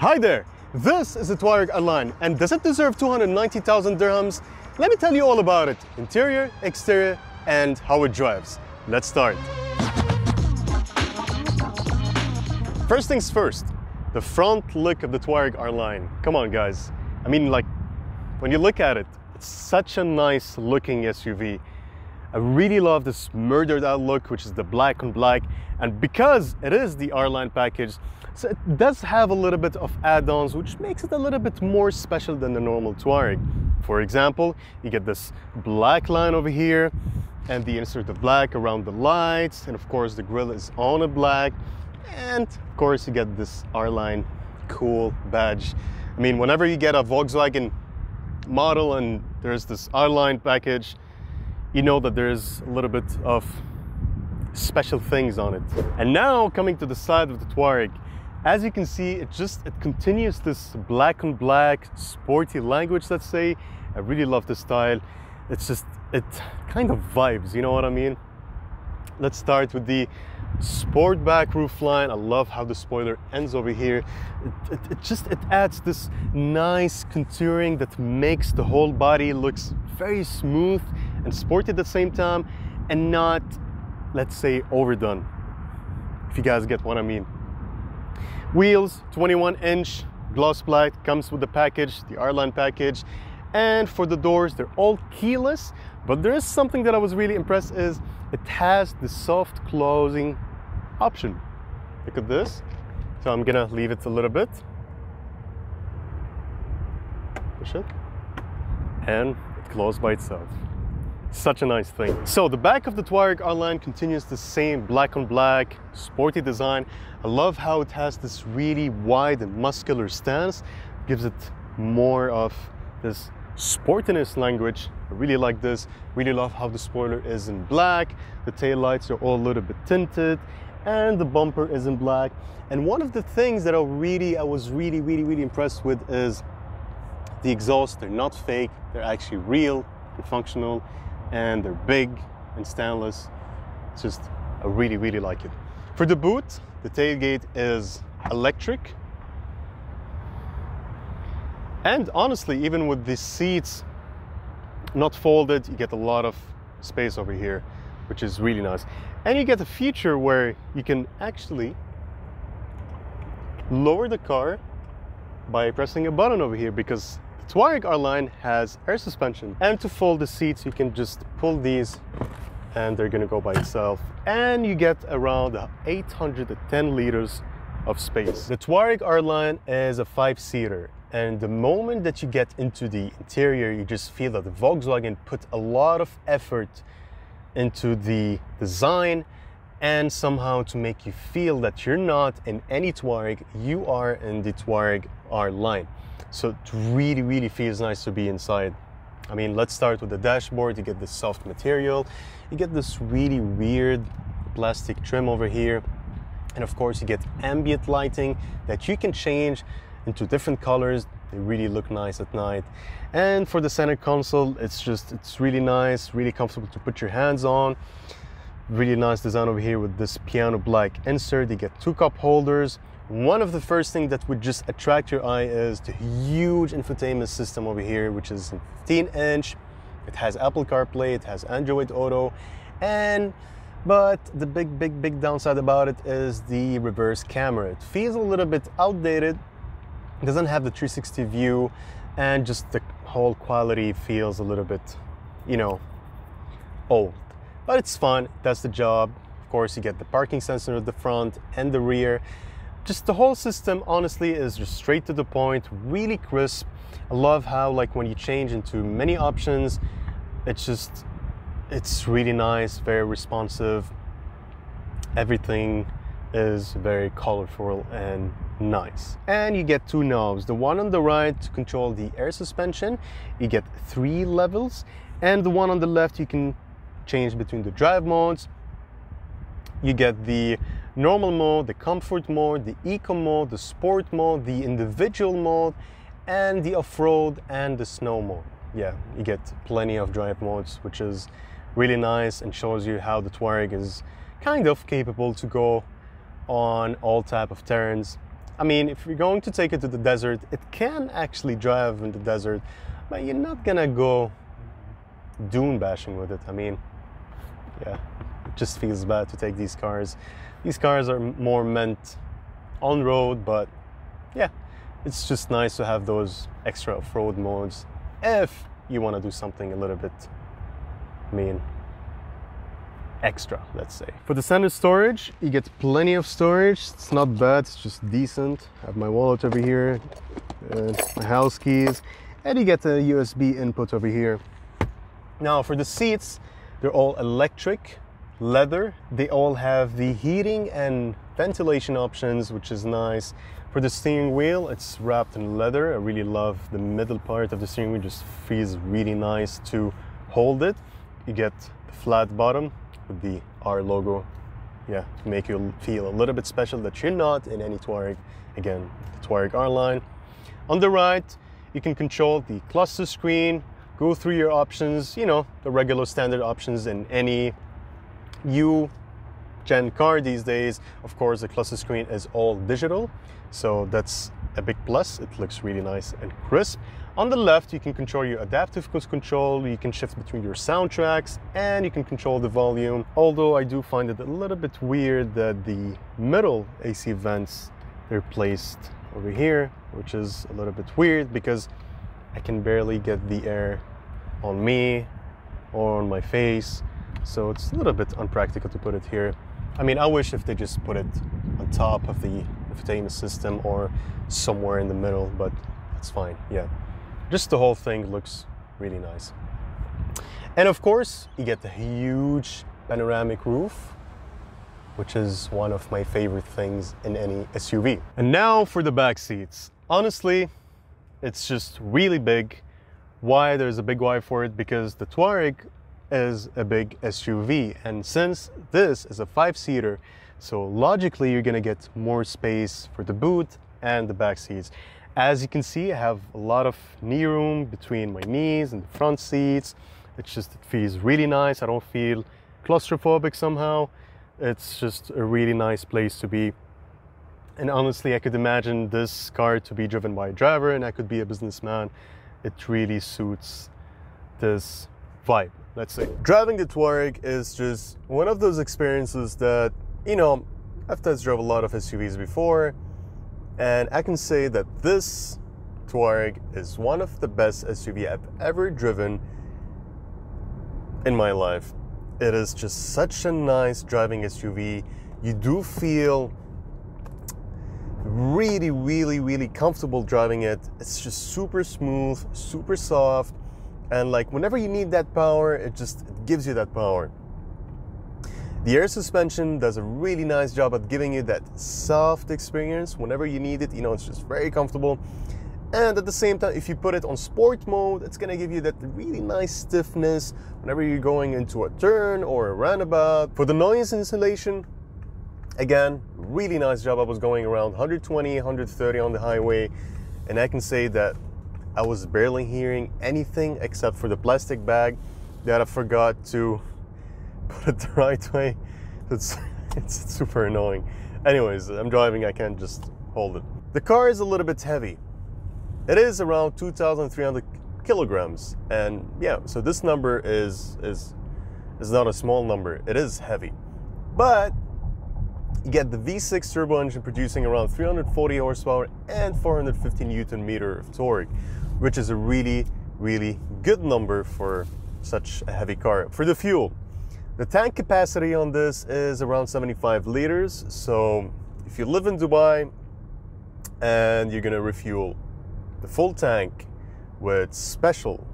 Hi there, this is the Touareg R-Line and does it deserve 290,000 dirhams? Let me tell you all about it, interior, exterior and how it drives. Let's start. First things first, the front look of the Touareg R-Line. Come on guys, I mean like when you look at it, it's such a nice looking SUV. I really love this murdered out look, which is the black on black. And because it is the R-Line package, so it does have a little bit of add-ons, which makes it a little bit more special than the normal Touareg. For example, you get this black line over here and the insert of black around the lights. And of course, the grille is on a black. And of course, you get this R-Line cool badge. I mean, whenever you get a Volkswagen model and there's this R-Line package, you know that there's a little bit of special things on it. And now coming to the side of the Touareg, as you can see, it just, it continues this black on black, sporty language, let's say. I really love the style. It's just, it kind of vibes, you know what I mean? Let's start with the sport Sportback roofline. I love how the spoiler ends over here. It, it, it, just it adds this nice contouring that makes the whole body looks very smooth and sporty at the same time and not, let's say, overdone. If you guys get what I mean. Wheels, 21 inch gloss black, comes with the package, the R-Line package. And for the doors, they're all keyless, but there is something that I was really impressed is it has the soft closing option. Look at this. So I'm gonna leave it a little bit. Push it. And it closes by itself. Such a nice thing. So the back of the Touareg R-Line continues the same black on black, sporty design. I love how it has this really wide and muscular stance. Gives it more of this sportiness language. I really like this. Really love how the spoiler is in black. The tail lights are all a little bit tinted and the bumper is in black. And one of the things that I really, I was really, really, really impressed with is the exhaust. They're not fake. They're actually real and functional and they're big and stainless. It's just, I really, really like it. For the boot, the tailgate is electric. And honestly, even with the seats not folded, you get a lot of space over here, which is really nice. And you get a feature where you can actually lower the car by pressing a button over here because Touareg R-Line has air suspension. And to fold the seats, you can just pull these and they're gonna go by itself. And you get around 810 liters of space. The Touareg R-Line is a five-seater and the moment that you get into the interior, you just feel that the Volkswagen put a lot of effort into the design and somehow to make you feel that you're not in any Touareg, you are in the Touareg R line. So it really, really feels nice to be inside. I mean, let's start with the dashboard. You get this soft material. You get this really weird plastic trim over here. And of course, you get ambient lighting that you can change into different colors. They really look nice at night. And for the center console, it's just, it's really nice, really comfortable to put your hands on. Really nice design over here with this piano black insert. You get two cup holders. One of the first things that would just attract your eye is the huge infotainment system over here, which is 15 inch. It has Apple CarPlay, it has Android Auto, and but the big, big, big downside about it is the reverse camera. It feels a little bit outdated, doesn't have the 360 view, and just the whole quality feels a little bit, you know, old. But it's fun, does the job. Of course, you get the parking sensor at the front and the rear. Just the whole system, honestly, is just straight to the point, really crisp. I love how, like, when you change into many options, it's just, it's really nice, very responsive. Everything is very colorful and nice. And you get two knobs. The one on the right to control the air suspension. You get three levels. And the one on the left, you can change between the drive modes. You get the normal mode, the comfort mode, the eco mode, the sport mode, the individual mode, and the off-road and the snow mode. Yeah, you get plenty of drive modes, which is really nice and shows you how the Touareg is kind of capable to go on all type of terrains I mean, if you're going to take it to the desert, it can actually drive in the desert, but you're not gonna go dune bashing with it. I mean, yeah, it just feels bad to take these cars. These cars are more meant on road, but yeah, it's just nice to have those extra off-road modes if you want to do something a little bit, mean, extra, let's say. For the standard storage, you get plenty of storage. It's not bad, it's just decent. I have my wallet over here, uh, my house keys, and you get the USB input over here. Now for the seats, they're all electric, leather. They all have the heating and ventilation options, which is nice. For the steering wheel, it's wrapped in leather. I really love the middle part of the steering wheel, just feels really nice to hold it. You get the flat bottom with the R logo, yeah, to make you feel a little bit special that you're not in any Touareg. Again, the Touareg R line. On the right, you can control the cluster screen, go through your options, you know, the regular standard options in any U gen car these days. Of course, the cluster screen is all digital, so that's a big plus. It looks really nice and crisp. On the left, you can control your adaptive cruise control, you can shift between your soundtracks, and you can control the volume. Although I do find it a little bit weird that the middle AC vents, they're placed over here, which is a little bit weird because I can barely get the air on me or on my face. So it's a little bit unpractical to put it here. I mean, I wish if they just put it on top of the infotainment system or somewhere in the middle, but that's fine, yeah. Just the whole thing looks really nice. And of course, you get the huge panoramic roof, which is one of my favorite things in any SUV. And now for the back seats. Honestly, it's just really big. Why there's a big why for it? Because the Touareg is a big SUV. And since this is a five-seater, so logically you're gonna get more space for the boot and the back seats. As you can see, I have a lot of knee room between my knees and the front seats. It's just, it feels really nice. I don't feel claustrophobic somehow. It's just a really nice place to be. And honestly, I could imagine this car to be driven by a driver and I could be a businessman. It really suits this vibe, let's say. Driving the Touareg is just one of those experiences that, you know, I've test drove a lot of SUVs before, and I can say that this Touareg is one of the best SUV I've ever driven in my life. It is just such a nice driving SUV. You do feel really, really, really comfortable driving it. It's just super smooth, super soft, and like whenever you need that power, it just it gives you that power. The air suspension does a really nice job at giving you that soft experience whenever you need it. You know, it's just very comfortable. And at the same time, if you put it on sport mode, it's gonna give you that really nice stiffness whenever you're going into a turn or a roundabout. For the noise insulation, again, really nice job. I was going around 120, 130 on the highway, and I can say that I was barely hearing anything except for the plastic bag that I forgot to put it the right way. It's, it's super annoying. Anyways, I'm driving, I can't just hold it. The car is a little bit heavy. It is around 2,300 kilograms. And yeah, so this number is, is, is not a small number. It is heavy. But you get the V6 turbo engine producing around 340 horsepower and 450 newton meter of torque, which is a really, really good number for such a heavy car. For the fuel, the tank capacity on this is around 75 liters. So if you live in Dubai and you're gonna refuel the full tank with special,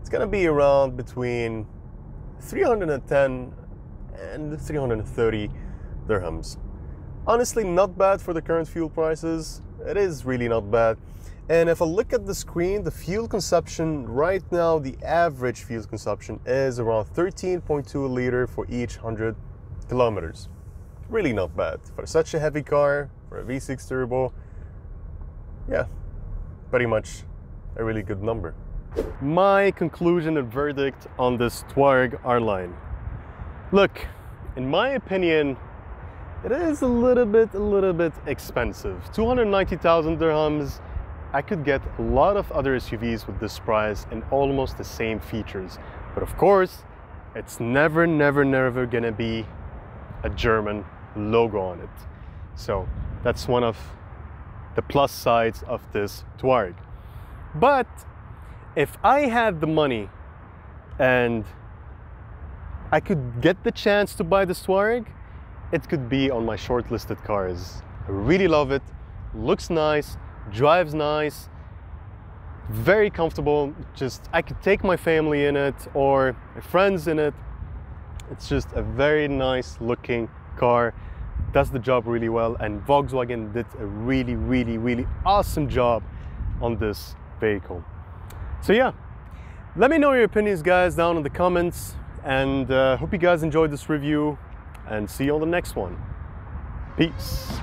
it's gonna be around between 310 and 330 dirhams. Honestly, not bad for the current fuel prices. It is really not bad. And if I look at the screen, the fuel consumption right now, the average fuel consumption is around 13.2 liter for each 100 kilometers. Really not bad for such a heavy car, for a V6 turbo. Yeah, pretty much a really good number. My conclusion and verdict on this Touareg R-Line. Look, in my opinion, it is a little bit, a little bit expensive. 290,000 dirhams. I could get a lot of other SUVs with this price and almost the same features. But of course, it's never, never, never gonna be a German logo on it. So that's one of the plus sides of this Touareg. But if I had the money and I could get the chance to buy this Touareg, it could be on my shortlisted cars. I really love it, looks nice, drives nice, very comfortable. Just I could take my family in it or my friends in it. It's just a very nice looking car. Does the job really well, and Volkswagen did a really, really, really awesome job on this vehicle. So yeah, let me know your opinions, guys, down in the comments, and uh, hope you guys enjoyed this review, and see you on the next one. Peace.